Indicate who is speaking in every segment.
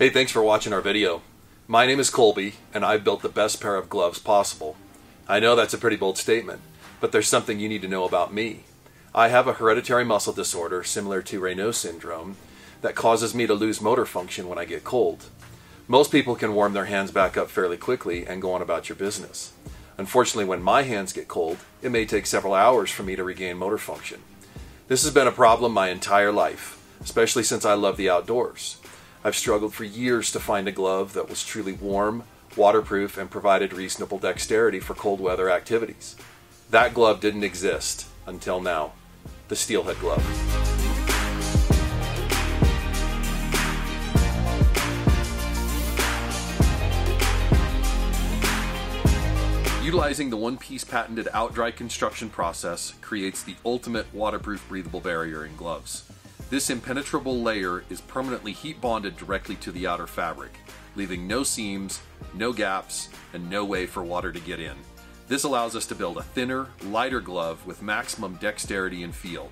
Speaker 1: Hey, thanks for watching our video. My name is Colby, and I've built the best pair of gloves possible. I know that's a pretty bold statement, but there's something you need to know about me. I have a hereditary muscle disorder similar to Raynaud syndrome that causes me to lose motor function when I get cold. Most people can warm their hands back up fairly quickly and go on about your business. Unfortunately, when my hands get cold, it may take several hours for me to regain motor function. This has been a problem my entire life, especially since I love the outdoors. I've struggled for years to find a glove that was truly warm, waterproof, and provided reasonable dexterity for cold weather activities. That glove didn't exist until now the Steelhead glove. Utilizing the one piece patented OutDry construction process creates the ultimate waterproof breathable barrier in gloves. This impenetrable layer is permanently heat bonded directly to the outer fabric, leaving no seams, no gaps, and no way for water to get in. This allows us to build a thinner, lighter glove with maximum dexterity and feel.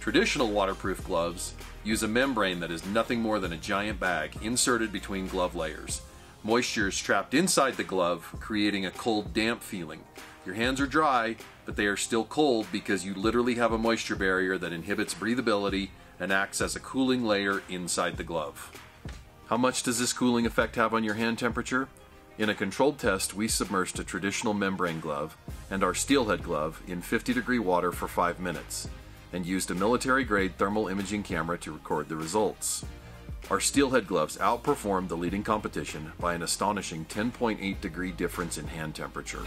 Speaker 1: Traditional waterproof gloves use a membrane that is nothing more than a giant bag inserted between glove layers. Moisture is trapped inside the glove, creating a cold, damp feeling. Your hands are dry, but they are still cold because you literally have a moisture barrier that inhibits breathability and acts as a cooling layer inside the glove. How much does this cooling effect have on your hand temperature? In a controlled test, we submerged a traditional membrane glove and our steelhead glove in 50 degree water for 5 minutes and used a military grade thermal imaging camera to record the results. Our steelhead gloves outperformed the leading competition by an astonishing 10.8 degree difference in hand temperature.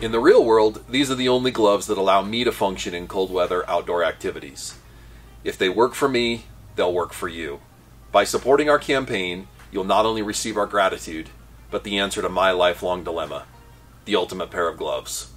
Speaker 1: In the real world, these are the only gloves that allow me to function in cold weather outdoor activities. If they work for me, they'll work for you. By supporting our campaign, you'll not only receive our gratitude, but the answer to my lifelong dilemma the ultimate pair of gloves.